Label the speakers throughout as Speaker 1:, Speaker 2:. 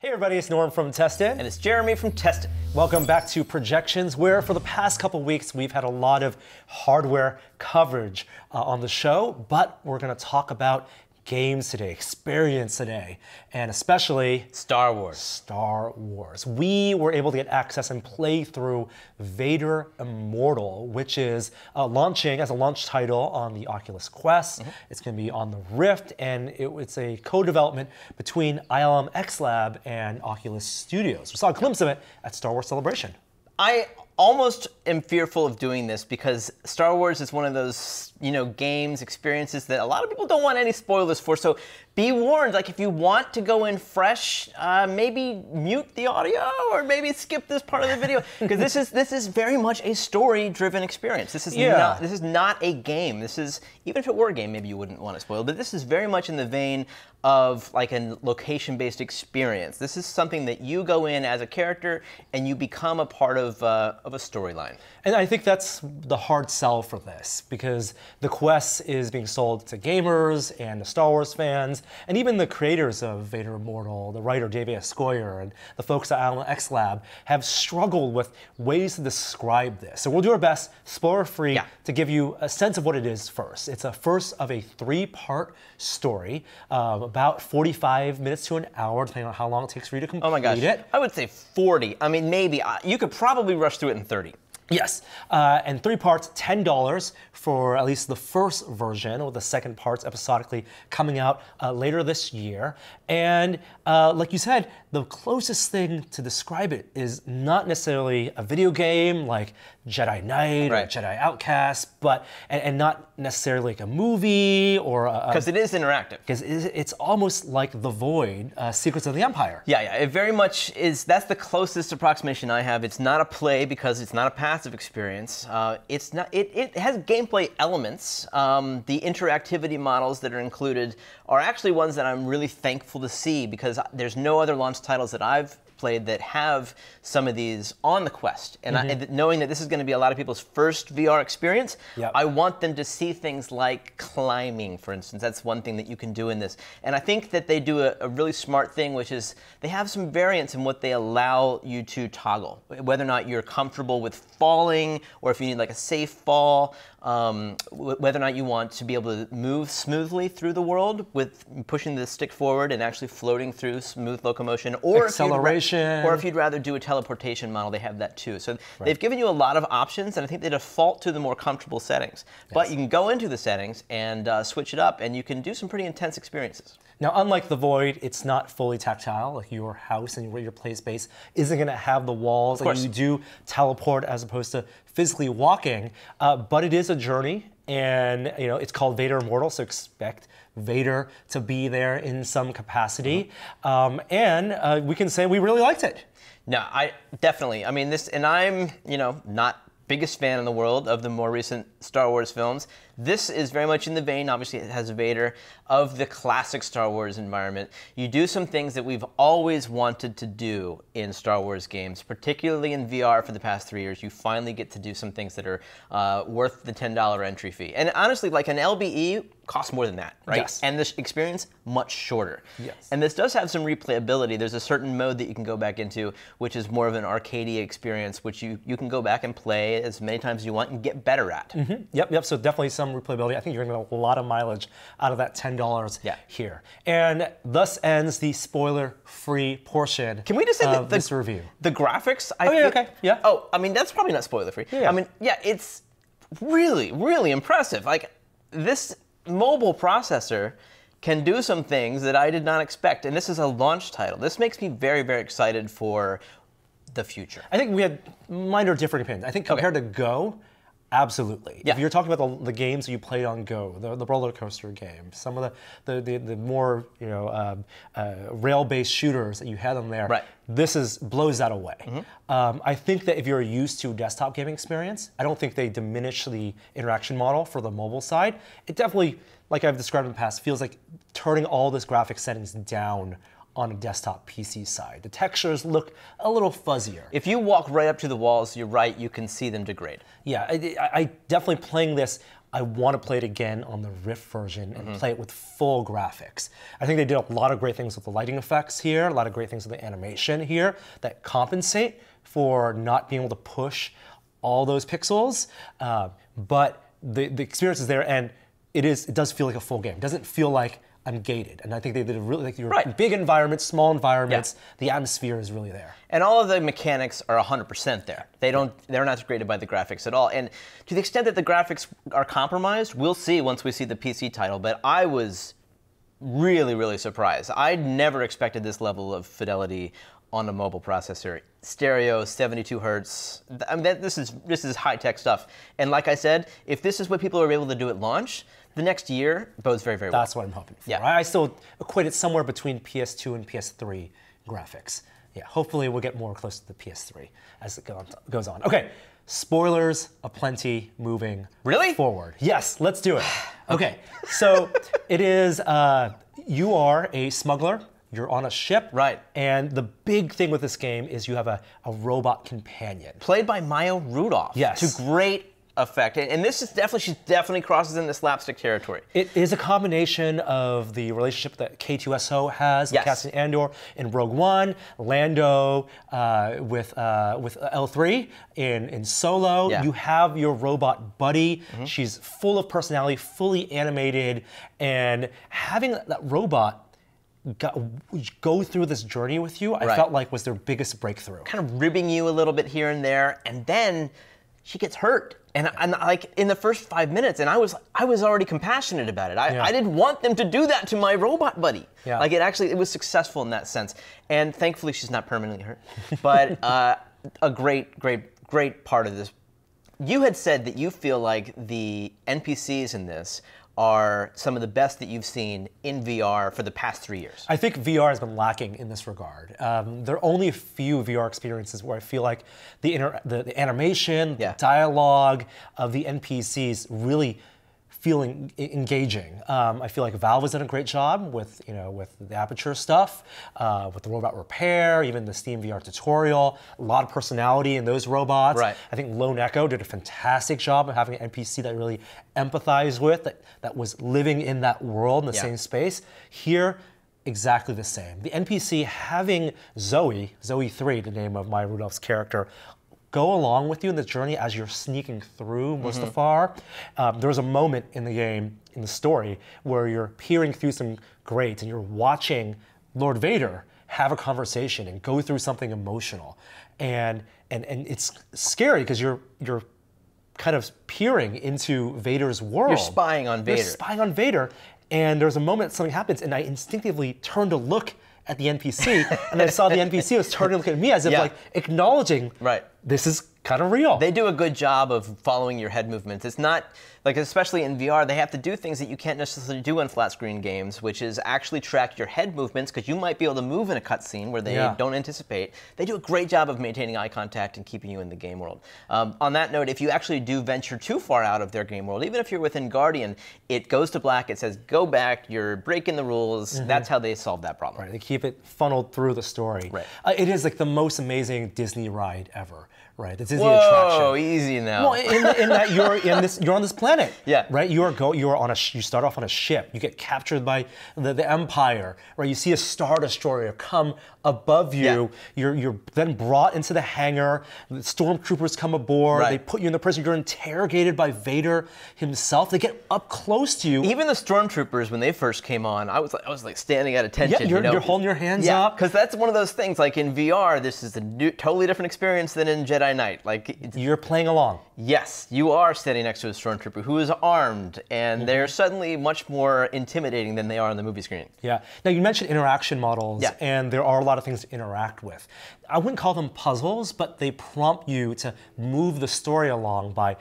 Speaker 1: Hey everybody, it's Norm from Tested.
Speaker 2: And it's Jeremy from Tested.
Speaker 1: Welcome back to Projections, where for the past couple weeks we've had a lot of hardware coverage uh, on the show, but we're going to talk about games today, experience today, and especially
Speaker 2: Star Wars.
Speaker 1: Star Wars. We were able to get access and play through Vader Immortal, which is uh, launching as a launch title on the Oculus Quest. Mm-hmm. It's going to be on the Rift, and it, it's a co development between ILM X Lab and Oculus Studios. We saw a glimpse of it at Star Wars Celebration.
Speaker 2: I almost am fearful of doing this because Star Wars is one of those, you know, games, experiences that a lot of people don't want any spoilers for. So be warned, like if you want to go in fresh, uh, maybe mute the audio or maybe skip this part of the video because this is this is very much a story-driven experience. This is yeah. not this is not a game. This is even if it were a game, maybe you wouldn't want to spoil, but this is very much in the vein of like a location-based experience. This is something that you go in as a character and you become a part of, uh, of a storyline.
Speaker 1: And I think that's the hard sell for this because the Quest is being sold to gamers and the Star Wars fans, and even the creators of Vader Immortal, the writer David S. Goyer, and the folks at ILM X Lab have struggled with ways to describe this. So we'll do our best, spoiler-free, yeah. to give you a sense of what it is first. It's a first of a three-part story. Um, about 45 minutes to an hour, depending on how long it takes for you to complete
Speaker 2: oh my gosh.
Speaker 1: it.
Speaker 2: I would say 40. I mean, maybe. Uh, you could probably rush through it in 30.
Speaker 1: Yes, uh, and three parts, $10 for at least the first version, with the second parts episodically coming out uh, later this year. And uh, like you said, the closest thing to describe it is not necessarily a video game like Jedi Knight right. or Jedi Outcast, but and, and, not necessarily like a movie or
Speaker 2: because it is interactive.
Speaker 1: Because it's almost like The Void, uh, Secrets of the Empire.
Speaker 2: Yeah, yeah, it very much is. That's the closest approximation I have. It's not a play because it's not a passive experience. Uh, it's not. It, it has gameplay elements. Um, the interactivity models that are included are actually ones that I'm really thankful to see because there's no other launch titles that I've played that have some of these on the Quest. And, mm-hmm. I, and knowing that this is going to be a lot of people's first VR experience, yep. I want them to see things like climbing, for instance. That's one thing that you can do in this. And I think that they do a, a really smart thing, which is they have some variance in what they allow you to toggle, whether or not you're comfortable with falling or if you need like a safe fall um, whether or not you want to be able to move smoothly through the world with pushing the stick forward and actually floating through smooth locomotion,
Speaker 1: or acceleration,
Speaker 2: if or if you'd rather do a teleportation model, they have that too. So right. they've given you a lot of options, and I think they default to the more comfortable settings. Yes. But you can go into the settings and uh, switch it up, and you can do some pretty intense experiences.
Speaker 1: Now, unlike the Void, it's not fully tactile. Like your house and your, your play space isn't going to have the walls. Like you do teleport as opposed to physically walking, uh, but it is a journey, and you know it's called Vader Immortal, so expect Vader to be there in some capacity, mm-hmm. um, and uh, we can say we really liked it.
Speaker 2: No, I definitely. I mean this, and I'm you know not biggest fan in the world of the more recent Star Wars films. This is very much in the vein, obviously it has a Vader, of the classic Star Wars environment. You do some things that we've always wanted to do in Star Wars games, particularly in VR for the past three years. You finally get to do some things that are uh, worth the $10 entry fee. And honestly, like an LBE costs more than that, right?
Speaker 1: Yes.
Speaker 2: And this experience, much shorter.
Speaker 1: Yes.
Speaker 2: And this does have some replayability. There's a certain mode that you can go back into, which is more of an arcadey experience, which you, you can go back and play as many times as you want and get better at.
Speaker 1: Mm-hmm. Yep, yep. So definitely some replayability. I think you're going to get a lot of mileage out of that $10
Speaker 2: yeah.
Speaker 1: here. And thus ends the spoiler-free portion
Speaker 2: Can we just say
Speaker 1: of
Speaker 2: the,
Speaker 1: this review.
Speaker 2: The graphics,
Speaker 1: I oh, yeah, okay. Yeah.
Speaker 2: Oh, I mean, that's probably not spoiler-free. Yeah. I mean, yeah, it's really, really impressive. Like, this mobile processor can do some things that I did not expect. And this is a launch title. This makes me very, very excited for the future.
Speaker 1: I think we had minor different opinions. I think compared okay. to Go, Absolutely.
Speaker 2: Yeah.
Speaker 1: If you're talking about the, the, games you played on Go, the, the roller coaster game, some of the, the, the, the more you know um, uh, rail-based shooters that you had on there,
Speaker 2: right.
Speaker 1: this is blows that away. Mm-hmm. Um, I think that if you're used to desktop gaming experience, I don't think they diminish the interaction model for the mobile side. It definitely, like I've described in the past, feels like turning all this graphic settings down on a desktop PC side. The textures look a little fuzzier.
Speaker 2: If you walk right up to the walls, you're right, you can see them degrade.
Speaker 1: Yeah, I, I definitely playing this I want to play it again on the Rift version and play it with full graphics. I think they did a lot of great things with the lighting effects here, a lot of great things with the animation here that compensate for not being able to push all those pixels. Uh, but the, the experience is there, and it is it does feel like a full game. It doesn't feel like I'm gated. And I think they did a really like you're
Speaker 2: Right.
Speaker 1: big environments, small environments. The atmosphere is really there.
Speaker 2: And all of the mechanics are 100% there. They don't they're not degraded by the graphics at all. And to the extent that the graphics are compromised, we'll see once we see the PC title, but I was really really surprised. I'd never expected this level of fidelity on a mobile processor. Stereo, 72 hertz. I mean, that, this is this is high tech stuff. And like I said, if this is what people are able to do at launch, the next year bodes very very well.
Speaker 1: That's what I'm hoping for.
Speaker 2: Yeah.
Speaker 1: I I still equate it somewhere between PS2 and PS3 graphics. Yeah, hopefully we'll get more close to the PS3 as it goes on. Okay, spoilers aplenty moving
Speaker 2: Really?
Speaker 1: forward. Yes, let's do it. Okay, so it is, uh, you are a smuggler. You're on a ship.
Speaker 2: Right.
Speaker 1: And the big thing with this game is you have a, a robot companion.
Speaker 2: played by Maya Rudolph.
Speaker 1: Yes.
Speaker 2: To great effect. And, this is definitely, she definitely crosses into slapstick territory.
Speaker 1: It is a combination of the relationship that K2SO has
Speaker 2: Yes.
Speaker 1: with Cassian Andor in Rogue One, Lando uh, with uh, with L3 in in Solo.
Speaker 2: Yeah.
Speaker 1: You have your robot buddy. She's full of personality, fully animated, and having that robot go, go through this journey with you, I
Speaker 2: Right.
Speaker 1: felt like was their biggest breakthrough.
Speaker 2: Kind of ribbing you a little bit here and there. And then she gets hurt. And, and like in the first five minutes, and I was I was already compassionate about it. I,
Speaker 1: Yeah.
Speaker 2: I didn't want them to do that to my robot buddy.
Speaker 1: Yeah.
Speaker 2: Like it actually it was successful in that sense. And thankfully she's not permanently hurt. But uh, a great, great, great part of this You had said that you feel like the NPCs in this are some of the best that you've seen in VR for the past three years.
Speaker 1: I think VR has been lacking in this regard. Um, there are only a few VR experiences where I feel like the, inter- the, the animation,
Speaker 2: Yeah.
Speaker 1: the dialogue of the NPCs really feeling engaging. Um, I feel like Valve has done a great job with you know with the Aperture stuff, uh, with the robot repair, even the Steam VR tutorial. A lot of personality in those robots.
Speaker 2: Right.
Speaker 1: I think Lone Echo did a fantastic job of having an NPC that really empathized with, that, that was living in that world in the
Speaker 2: Yeah.
Speaker 1: same space. Here, exactly the same. The NPC having Zoe, Zoe 3, the name of Maya Rudolph's character, go along with you in the journey as you're sneaking through Mustafar. Um, there was a moment in the game, in the story, where you're peering through some grates and you're watching Lord Vader have a conversation and go through something emotional. And, and, and it's scary because you're, you're kind of peering into Vader's world.
Speaker 2: You're spying on Vader.
Speaker 1: You're spying on Vader. And there's a moment something happens, and I instinctively turn to look at the NPC, and I saw the NPC was turning to look at me as if
Speaker 2: Yeah.
Speaker 1: like acknowledging,
Speaker 2: Right.
Speaker 1: this is kind of real.
Speaker 2: They do a good job of following your head movements. It's not like, especially in VR, they have to do things that you can't necessarily do in flat screen games, which is actually track your head movements because you might be able to move in a cutscene where they
Speaker 1: Yeah.
Speaker 2: don't anticipate. They do a great job of maintaining eye contact and keeping you in the game world. Um, on that note, if you actually do venture too far out of their game world, even if you're within Guardian, it goes to black. It says go back. You're breaking the rules. That's how they solve that problem.
Speaker 1: Right, they keep it funneled through the story.
Speaker 2: Right.
Speaker 1: Uh, it is like the most amazing Disney ride ever. Right, the Disney
Speaker 2: Whoa,
Speaker 1: attraction.
Speaker 2: easy now.
Speaker 1: Well, in, in that you're in this, you're on this planet.
Speaker 2: Yeah.
Speaker 1: Right. You are go. You are on a. You start off on a ship. You get captured by the, the Empire. Right. You see a star destroyer come above you.
Speaker 2: Yeah.
Speaker 1: You're you're then brought into the hangar. The stormtroopers come aboard.
Speaker 2: Right.
Speaker 1: They put you in the prison. You're interrogated by Vader himself. They get up close to you.
Speaker 2: Even the stormtroopers, when they first came on, I was like, I was like standing at attention.
Speaker 1: you're-
Speaker 2: you know?
Speaker 1: you're holding your hands
Speaker 2: yeah,
Speaker 1: up.
Speaker 2: because that's one of those things. Like in VR, this is a new, totally different experience than in Jedi Knight. Like,
Speaker 1: You're playing along.
Speaker 2: yes, you are standing next to a stormtrooper who is armed, and
Speaker 1: Mm-hmm.
Speaker 2: they're suddenly much more intimidating than they are on the movie screen.
Speaker 1: Yeah. Now you mentioned interaction models,
Speaker 2: Yeah.
Speaker 1: and there are a lot of things to interact with. I wouldn't call them puzzles, but they prompt you to move the story along by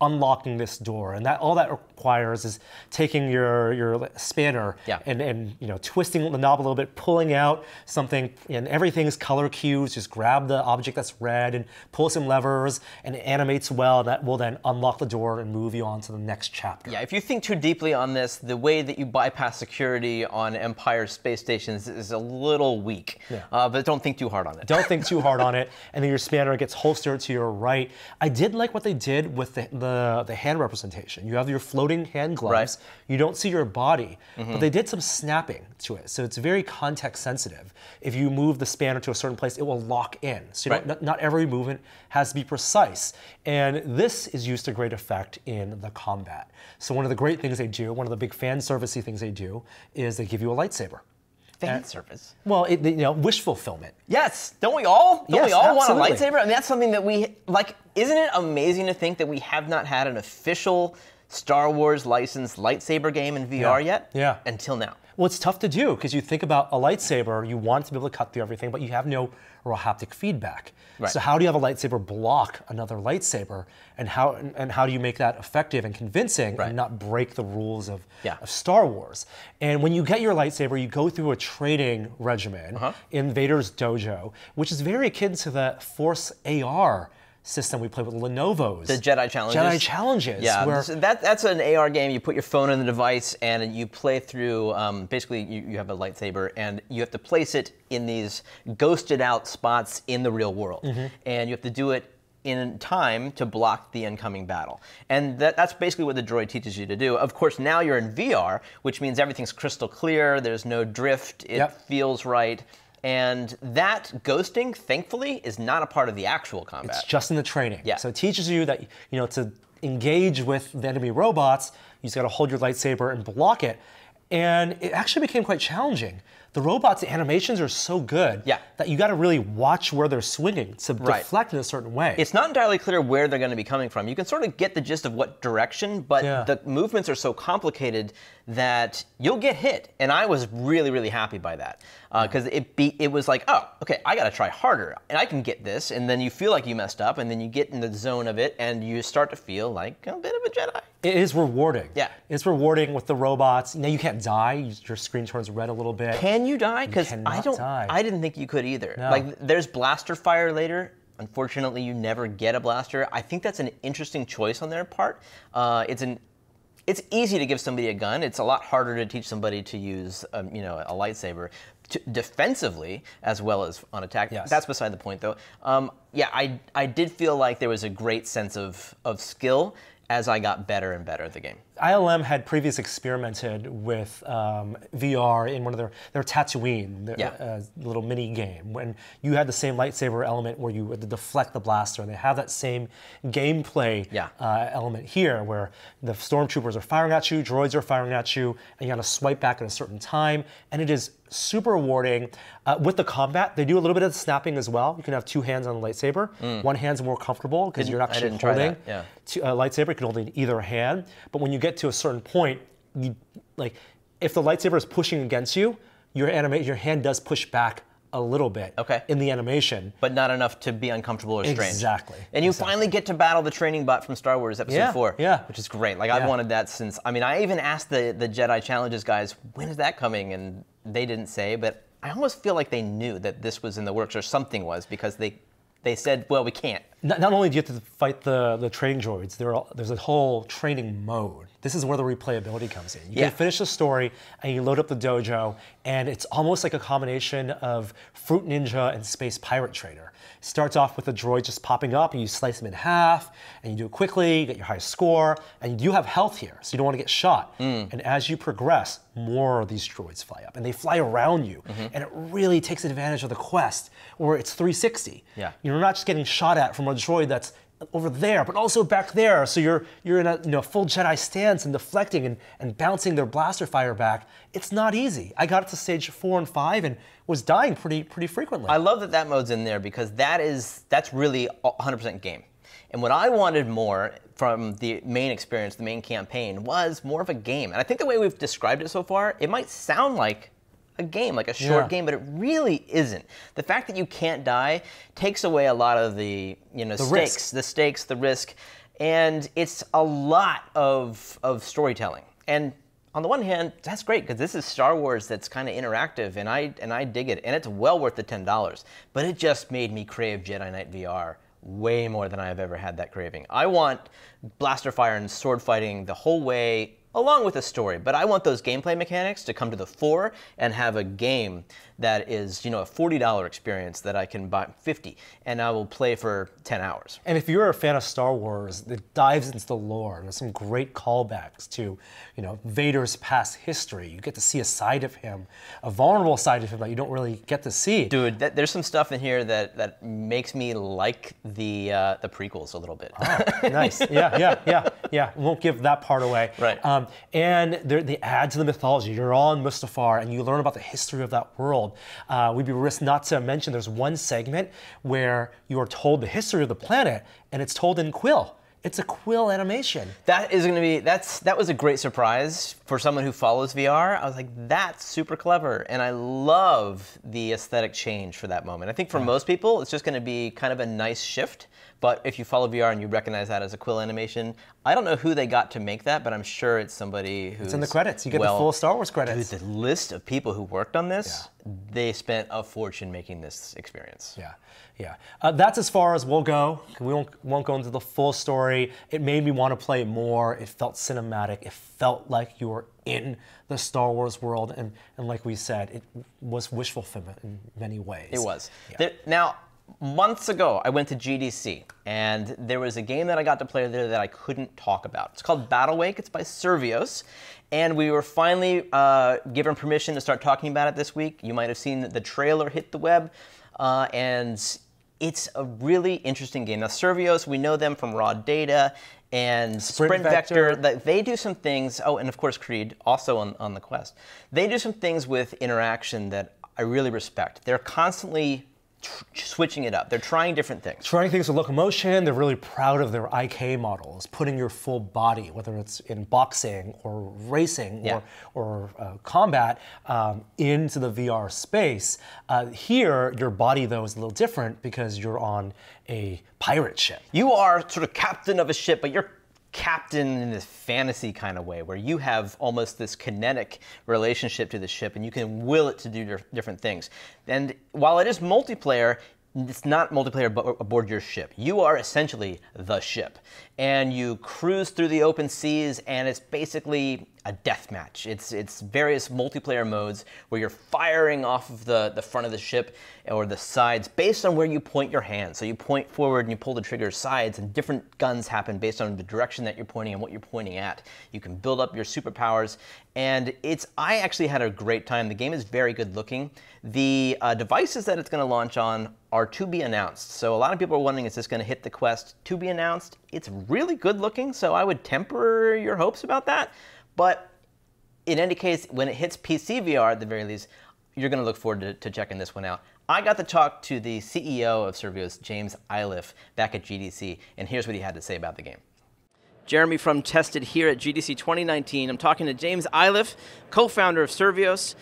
Speaker 1: unlocking this door, and that all that requires is taking your your spanner
Speaker 2: Yeah.
Speaker 1: and and you know twisting the knob a little bit, pulling out something, and everything is color cues. Just grab the object that's red and pull some levers, and it animates well. That will then unlock the door and move you on to the next chapter.
Speaker 2: Yeah, if you think too deeply on this, the way that you bypass security on Empire space stations is a little weak.
Speaker 1: Yeah.
Speaker 2: Uh, but don't think too hard on it.
Speaker 1: Don't think too hard on it, and then your spanner gets holstered to your right. I did like what they did with the, the, the hand representation. You have your floating hand gloves.
Speaker 2: Right. Mm-hmm.
Speaker 1: You don't see your body, but they did some snapping to it, so it's very context sensitive. If you move the spanner to a certain place, it will lock in. So
Speaker 2: Right.
Speaker 1: not, not every movement has to be precise, and this is used to great effect in the combat. So one of the great things they do, one of the big fan servicey things they do, is they give you a lightsaber.
Speaker 2: Fan service.
Speaker 1: Well, it, you know, wish fulfillment.
Speaker 2: Yes, don't we all? Don't we
Speaker 1: Yes,
Speaker 2: all want a lightsaber? I mean, that's something that we like. Isn't it amazing to think that we have not had an official Star Wars licensed lightsaber game in VR
Speaker 1: Yeah.
Speaker 2: yet?
Speaker 1: Yeah.
Speaker 2: Until now.
Speaker 1: Well, it's tough to do because you think about a lightsaber, you want to be able to cut through everything, but you have no raw haptic feedback.
Speaker 2: Right.
Speaker 1: So how do you have a lightsaber block another lightsaber, and how and, how do you make that effective and convincing
Speaker 2: Right.
Speaker 1: and not break the rules of,
Speaker 2: Yeah.
Speaker 1: of Star Wars? And when you get your lightsaber, you go through a training regimen
Speaker 2: Uh-huh.
Speaker 1: in Vader's dojo, which is very akin to the Force AR system we play with Lenovo's.
Speaker 2: The Jedi Challenges.
Speaker 1: Jedi Challenges.
Speaker 2: Yeah,
Speaker 1: where-
Speaker 2: that, that's an AR game. You put your phone in the device and you play through. Um, basically, you, you have a lightsaber and you have to place it in these ghosted out spots in the real world,
Speaker 1: Mm-hmm.
Speaker 2: and you have to do it in time to block the incoming battle. And that, that's basically what the droid teaches you to do. Of course, now you're in VR, which means everything's crystal clear. There's no drift. It
Speaker 1: Yep.
Speaker 2: feels right. And that ghosting, thankfully, is not a part of the actual combat.
Speaker 1: It's just in the training.
Speaker 2: Yeah.
Speaker 1: So it teaches you that you know to engage with the enemy robots, you just got to hold your lightsaber and block it. And it actually became quite challenging. The robots' animations are so good
Speaker 2: Yeah.
Speaker 1: that you got to really watch where they're swinging to
Speaker 2: Right.
Speaker 1: deflect in a certain way.
Speaker 2: It's not entirely clear where they're going to be coming from. You can sort of get the gist of what direction, but
Speaker 1: Yeah.
Speaker 2: the movements are so complicated that you'll get hit. And I was really, really happy by that because it be, it was like, oh, okay, I got to try harder, and I can get this. And then you feel like you messed up, and then you get in the zone of it, and you start to feel like a bit of a Jedi.
Speaker 1: it is rewarding.
Speaker 2: Yeah.
Speaker 1: It's rewarding with the robots. Now you can't die. Your screen turns red a little bit.
Speaker 2: Can you die? Because I don't.
Speaker 1: die.
Speaker 2: I didn't think you could either.
Speaker 1: No.
Speaker 2: Like, there's blaster fire later. Unfortunately, you never get a blaster. I think that's an interesting choice on their part. Uh, it's an. It's easy to give somebody a gun. It's a lot harder to teach somebody to use, um, you know, a lightsaber defensively as well as on attack.
Speaker 1: Yes.
Speaker 2: That's beside the point, though. Um, yeah, I I did feel like there was a great sense of of skill as I got better and better at the game.
Speaker 1: ILM had previously experimented with um, VR in one of their their Tatooine, their,
Speaker 2: Yeah.
Speaker 1: uh, little mini game, when you had the same lightsaber element where you to deflect the blaster, and they have that same gameplay
Speaker 2: Yeah.
Speaker 1: uh, element here, where the stormtroopers are firing at you, droids are firing at you, and you got to swipe back at a certain time, and it is super rewarding. Uh, with the combat, they do a little bit of snapping as well. You can have two hands on the lightsaber. One hand's more comfortable because you're
Speaker 2: I
Speaker 1: actually
Speaker 2: didn't try that,
Speaker 1: holding
Speaker 2: yeah.
Speaker 1: to a lightsaber. You can hold it in either hand, but when you get to a certain point, you like if the lightsaber is pushing against you, your anima- your hand does push back a little bit.
Speaker 2: Okay.
Speaker 1: In the animation.
Speaker 2: but not enough to be uncomfortable or strange.
Speaker 1: Exactly,
Speaker 2: And you
Speaker 1: exactly.
Speaker 2: finally get to battle the training bot from Star Wars Episode
Speaker 1: Yeah,
Speaker 2: 4.
Speaker 1: yeah.
Speaker 2: Which is great. Like, I've wanted that since. I mean, I even asked the, the Jedi Challenges guys, when is that coming? And they didn't say, but I almost feel like they knew that this was in the works or something was because they, they said, well, we can't.
Speaker 1: Not, not only do you have to fight the, the training droids, there are, there's a whole training mode. This is where the replayability comes in. You
Speaker 2: Yeah.
Speaker 1: can finish the story and you load up the dojo, and it's almost like a combination of Fruit Ninja and Space Pirate Trainer. It starts off with the droid just popping up, and you slice them in half, and you do it quickly, you get your highest score, and you do have health here, so you don't want to get shot.
Speaker 2: Hmm.
Speaker 1: And as you progress, more of these droids fly up, and they fly around you,
Speaker 2: Mm-hmm.
Speaker 1: and it really takes advantage of the quest, where it's 360.
Speaker 2: Yeah.
Speaker 1: You're not just getting shot at from a droid that's over there, but also back there. So you're you're in a you know, full Jedi stance and deflecting and, and bouncing their blaster fire back. It's not easy. I got to stage four and five and was dying pretty pretty frequently.
Speaker 2: I love that that mode's in there because that is that's really 100% game. And what I wanted more from the main experience, the main campaign, was more of a game. And I think the way we've described it so far, it might sound like a game, like a short
Speaker 1: Yeah.
Speaker 2: game, but it really isn't. The fact that you can't die takes away a lot of the you know the stakes,
Speaker 1: risk.
Speaker 2: the stakes, the risk. and it's a lot of of storytelling. And on the one hand, that's great because this is Star Wars that's kind of interactive, and I and I dig it, and it's well worth the ten dollars. But it just made me crave Jedi Knight VR way more than I have ever had that craving. I want blaster fire and sword fighting the whole way along with a story. But I want those gameplay mechanics to come to the fore and have a game that is, you know, a $40 experience that I can buy 50 and I will play for 10 hours.
Speaker 1: And if you're a fan of Star Wars, it dives into the lore there's some great callbacks to, you know, Vader's past history. You get to see a side of him, a vulnerable side of him that you don't really get to see.
Speaker 2: Dude, that, there's some stuff in here that, that makes me like the uh, the prequels a little bit.
Speaker 1: Oh, nice. Yeah, yeah, yeah, yeah. Won't give that part away.
Speaker 2: Right.
Speaker 1: Um, and they add to the mythology. You're on Mustafar and you learn about the history of that world. Uh, we'd be remiss not to mention there's one segment where you are told the history of the planet and it's told in Quill. It's a quill animation.
Speaker 2: That is going to be that's that was a great surprise for someone who follows VR. I was like, that's super clever, and I love the aesthetic change for that moment. I think for yeah. most people, it's just going to be kind of a nice shift. But if you follow VR and you recognize that as a quill animation, I don't know who they got to make that, but I'm sure it's somebody who's.
Speaker 1: It's in the credits. You get
Speaker 2: well,
Speaker 1: the full Star Wars credits.
Speaker 2: Dude, the list of people who worked on this, yeah. they spent a fortune making this experience.
Speaker 1: Yeah, yeah. Uh, that's as far as we'll go. We won't, won't go into the full story. It made me want to play more. It felt cinematic. It felt like you were in the Star Wars world. And, and like we said, it was wish fulfillment in many ways.
Speaker 2: It was. Yeah. There, now, months ago, I went to GDC, and there was a game that I got to play there that I couldn't talk about. It's called Battlewake. It's by Survios, and we were finally uh, given permission to start talking about it this week. You might have seen the trailer hit the web, uh, and it's a really interesting game. Now, Survios, we know them from Raw Data and Sprint, Sprint Vector. Vector. They do some things. Oh, and of course, Creed, also on, on the Quest. They do some things with interaction that I really respect. They're constantly switching it up. They're trying different things.
Speaker 1: Trying things with locomotion. They're really proud of their IK models, putting your full body, whether it's in boxing or racing yeah. or, or uh, combat, um, into the VR space. Uh, here, your body, though, is a little different because you're on a pirate ship.
Speaker 2: You are sort of captain of a ship, but you're captain in this fantasy kind of way where you have almost this kinetic relationship to the ship and you can will it to do different things. And while it is multiplayer, it's not multiplayer aboard your ship. You are essentially the ship. And you cruise through the open seas, and it's basically a death match. It's, it's various multiplayer modes where you're firing off of the, the front of the ship or the sides based on where you point your hand. So you point forward and you pull the trigger sides, and different guns happen based on the direction that you're pointing and what you're pointing at. You can build up your superpowers, and it's I actually had a great time. The game is very good looking. The uh, devices that it's going to launch on are to be announced. So a lot of people are wondering, is this going to hit the Quest? To be announced. It's really good looking, so I would temper your hopes about that. But in any case, when it hits PC VR at the very least, you're going to look forward to, to, checking this one out. I got to talk to the CEO of Survios, James Iliff, back at GDC, and here's what he had to say about the game. Jeremy from Tested here at GDC 2019. I'm talking to James Iliff, co-founder of Survios.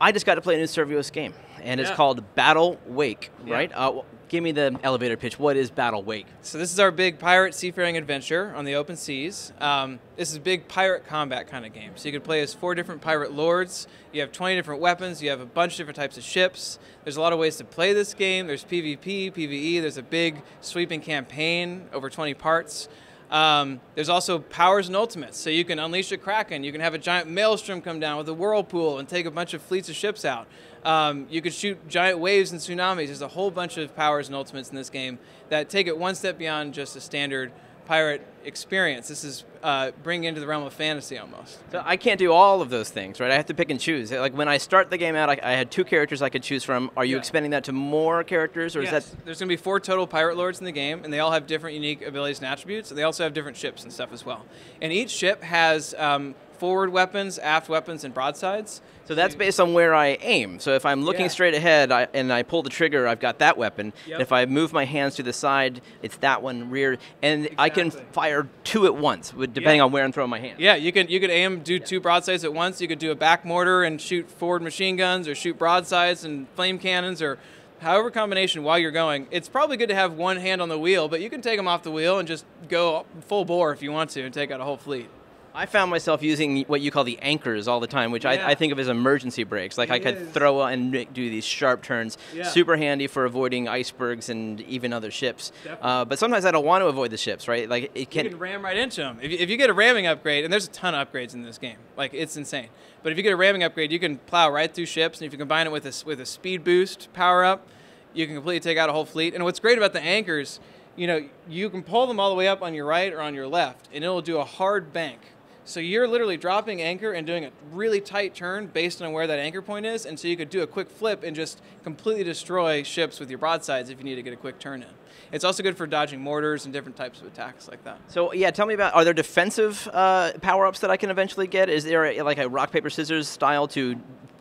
Speaker 2: I just got to play a new Survios game, and it's called Battlewake, right? Yeah. Uh, give me the elevator pitch. What is Battlewake?
Speaker 3: So this is our big pirate seafaring adventure on the open seas. Um, this is a big pirate combat kind of game. So you can play as four different pirate lords. You have 20 different weapons. You have a bunch of different types of ships. There's a lot of ways to play this game. There's PvP, PvE. There's a big sweeping campaign over 20 parts. Um, there's also powers and ultimates. So you can unleash a kraken. You can have a giant maelstrom come down with a whirlpool and take a bunch of fleets of ships out. Um, you can shoot giant waves and tsunamis. There's a whole bunch of powers and ultimates in this game that take it one step beyond just a standard pirate experience. This is uh, bringing into the realm of fantasy almost.
Speaker 2: So I can't do all of those things, right? I have to pick and choose. Like when I start the game out, I, I had two characters I could choose from. Are you yeah. expanding that to more characters, or
Speaker 3: yes.
Speaker 2: is that?
Speaker 3: There's going to be four total pirate lords in the game, and they all have different unique abilities and attributes. And they also have different ships and stuff as well. And each ship has um, forward weapons, aft weapons, and broadsides.
Speaker 2: So that's based on where I aim. So if I'm looking yeah. straight ahead I, and I pull the trigger, I've got that weapon. Yep. if I move my hands to the side, it's that one rear, and exactly. I can fire two at once, depending yeah. on where I'm throwing my hand.
Speaker 3: Yeah, you can you could aim do two broadsides at once. You could do a back mortar and shoot forward machine guns, or shoot broadsides and flame cannons, or however combination while you're going, it's probably good to have one hand on the wheel, but you can take them off the wheel and just go full bore if you want to and take out a whole fleet.
Speaker 2: I found myself using what you call the anchors all the time, which
Speaker 3: Yeah.
Speaker 2: I, I think of as emergency brakes. Like I could
Speaker 3: is.
Speaker 2: throw and do these sharp turns.
Speaker 3: Yeah.
Speaker 2: Super handy for avoiding icebergs and even other ships. Uh, but sometimes I don't want to avoid the ships, right? Like it
Speaker 3: You
Speaker 2: can.
Speaker 3: can ram right into them. If you, if you get a ramming upgrade, and there's a ton of upgrades in this game, like it's insane. But if you get a ramming upgrade, you can plow right through ships, and if you combine it with a with a speed boost power up, you can completely take out a whole fleet. And what's great about the anchors, you know, you can pull them all the way up on your right or on your left, and it'll do a hard bank. So you're literally dropping anchor and doing a really tight turn based on where that anchor point is, and so you could do a quick flip and just completely destroy ships with your broadsides if you need to get a quick turn in. It's also good for dodging mortars and different types of attacks like that.
Speaker 2: So yeah, tell me about. Are there defensive uh, power ups that I can eventually get? Is there a, like a rock paper scissors style to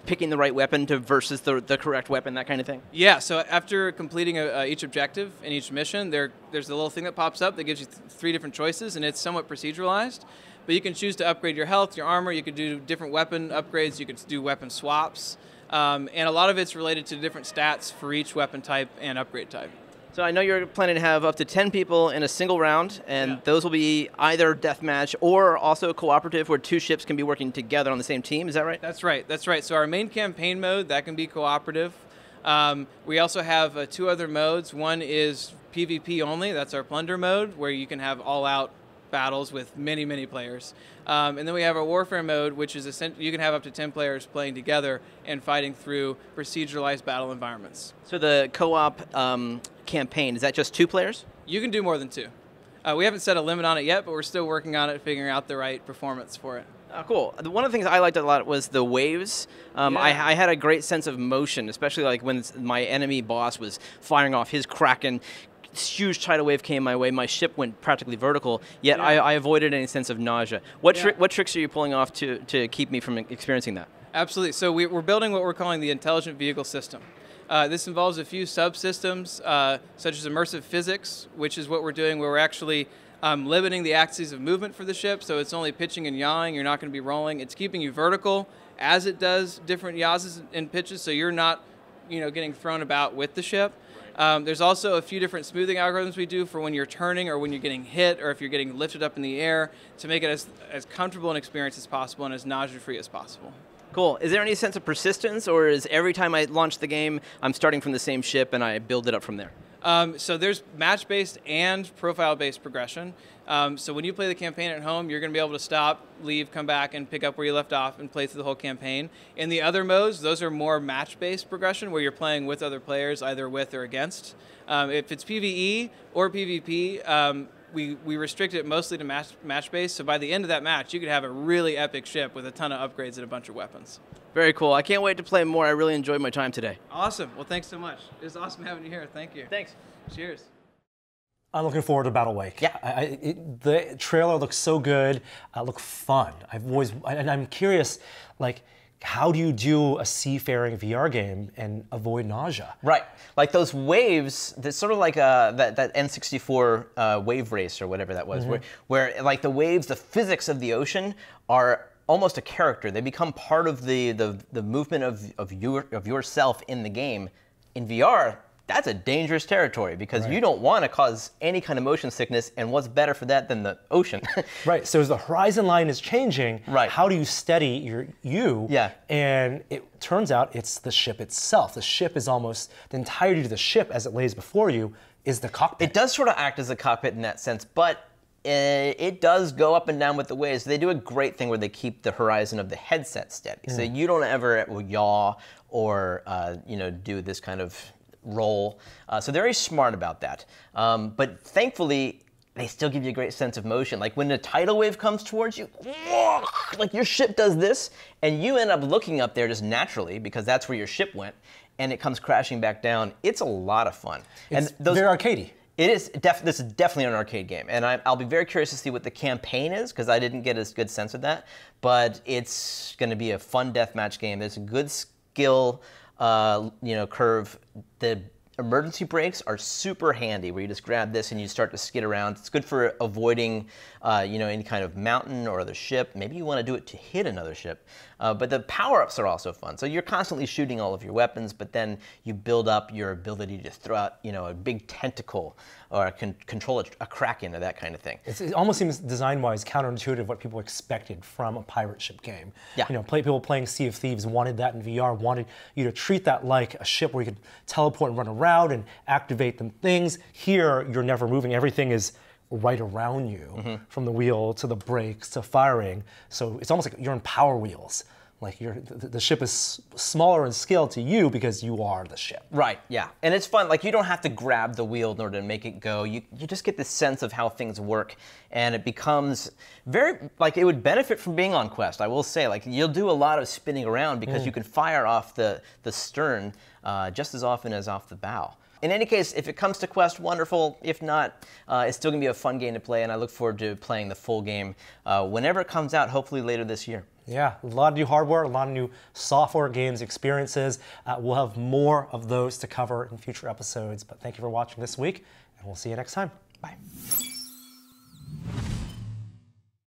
Speaker 2: picking the right weapon to versus the, the correct weapon, that kind of thing?
Speaker 3: Yeah, so after completing a, uh, each objective in each mission, there there's a little thing that pops up that gives you th- three different choices, and it's somewhat proceduralized. But you can choose to upgrade your health, your armor. You could do different weapon upgrades. You could do weapon swaps, um, and a lot of it's related to different stats for each weapon type and upgrade type.
Speaker 2: So I know you're planning to have up to 10 people in a single round, and
Speaker 3: Yeah.
Speaker 2: those will be either deathmatch or also cooperative where two ships can be working together on the same team. Is that right?
Speaker 3: That's right. That's right. So our main campaign mode that can be cooperative. Um, we also have uh, two other modes. One is PvP only. That's our plunder mode, where you can have all-out battles with many, many players. Um, and then we have our warfare mode, which is you can have up to 10 players playing together and fighting through proceduralized battle environments.
Speaker 2: So the co-op um, campaign is that just two players?
Speaker 3: You can do more than two. Uh, we haven't set a limit on it yet, but we're still working on it, figuring out the right performance for it.
Speaker 2: Oh, cool. One of the things I liked a lot was the waves. Um,
Speaker 3: Yeah.
Speaker 2: I, I had a great sense of motion, especially like when my enemy boss was firing off his kraken. Huge tidal wave came my way. My ship went practically vertical. Yet I,
Speaker 3: Yeah.
Speaker 2: I avoided any sense of nausea. What
Speaker 3: Yeah.
Speaker 2: tri- what tricks are you pulling off to, to keep me from experiencing that?
Speaker 3: Absolutely. So we, we're building what we're calling the intelligent vehicle system. Uh, this involves a few subsystems, uh, such as immersive physics, which is what we're doing, where we're actually um, limiting the axes of movement for the ship. So it's only pitching and yawing. You're not going to be rolling. It's keeping you vertical as it does different yawes and pitches, so you're not, you know, getting thrown about with the ship. Um, there's also a few different smoothing algorithms we do for when you're turning or when you're getting hit or if you're getting lifted up in the air to make it as, as comfortable an experience as possible and as nausea-free as possible.
Speaker 2: Cool. Is there any sense of persistence, or is every time I launch the game, I'm starting from the same ship and I build it up from there?
Speaker 3: Um, so there's match-based and profile-based progression. Um, so when you play the campaign at home, you're going to be able to stop, leave, come back, and pick up where you left off and play through the whole campaign. In the other modes, those are more match-based progression, where you're playing with other players, either with or against. Um, if it's PVE or PvP, um, we, we restrict it mostly to match, match-based. So by the end of that match, you could have a really epic ship with a ton of upgrades and a bunch of weapons.
Speaker 2: Very cool. I can't wait to play more. I really enjoyed my time today.
Speaker 3: Awesome. Well, thanks so much. It was awesome having you here. Thank you.
Speaker 2: Thanks.
Speaker 3: Cheers.
Speaker 1: I'm looking forward to Battlewake.
Speaker 2: Yeah.
Speaker 1: I, I, it, the trailer looks so good. Uh, look fun. I've always, and I'm curious, like, how do you do a seafaring VR game and avoid nausea?
Speaker 2: Right, like those waves. That's sort of like uh, that that N64 uh, wave race or whatever that was, where, where like the waves, the physics of the ocean are almost a character. They become part of the the, the movement of of your of yourself in the game. In VR, that's a dangerous territory because you don't want to cause any kind of motion sickness. And what's better for that than the ocean?
Speaker 1: Right. So as the horizon line is changing,
Speaker 2: Right.
Speaker 1: how do you steady your you?
Speaker 2: Yeah.
Speaker 1: And it turns out it's the ship itself. The ship is almost the entirety of the ship as it lays before you is the cockpit.
Speaker 2: It does sort of act as a cockpit in that sense, but uh, it does go up and down with the waves. They do a great thing where they keep the horizon of the headset steady, so you don't ever yaw or uh, you know do this kind of roll. Uh, so they're very smart about that. Um, but thankfully. They still give you a great sense of motion. Like when the tidal wave comes towards you, like your ship does this, and you end up looking up there just naturally because that's where your ship went, and it comes crashing back down. It's a lot of fun.
Speaker 1: it's
Speaker 2: and those,
Speaker 1: very arcadey.
Speaker 2: it is def- this is definitely an arcade game, and I, I'll be very curious to see what the campaign is because I didn't get a good sense of that. But it's going to be a fun deathmatch game. There's a good skill, uh, you know, curve. The emergency brakes are super handy where you just grab this and you start to skid around. It's good for avoiding, uh, you know, any kind of mountain or other ship. Maybe you want to do it to hit another ship. Uh, but the power-ups are also fun. So you're constantly shooting all of your weapons, but then you build up your ability to throw out, you know, a big tentacle or con control a, a, kraken or that kind of thing.
Speaker 1: It's, it almost seems design-wise counterintuitive what people expected from a pirate ship game.
Speaker 2: Yeah.
Speaker 1: You know, play, people playing Sea of Thieves wanted that in VR, wanted you to treat that like a ship where you could teleport and run around and activate them things. Here, you're never moving. Everything is right around you, mm-hmm. from the wheel to the brakes to firing. So it's almost like you're in Power Wheels. Like you're, the ship is smaller in scale to you because you are the ship.
Speaker 2: Right. Yeah, and it's fun. Like you don't have to grab the wheel in order to make it go. You you just get this sense of how things work, and it becomes very like it would benefit from being on Quest. I will say, like you'll do a lot of spinning around because mm. you can fire off the the stern uh, just as often as off the bow. In any case, if it comes to Quest, wonderful. If not, uh, it's still going to be a fun game to play, and I look forward to playing the full game uh, whenever it comes out, hopefully later this year.
Speaker 1: Yeah, a lot of new hardware, a lot of new software, games, experiences. Uh, we'll have more of those to cover in future episodes, but thank you for watching this week, and we'll see you next time. Bye.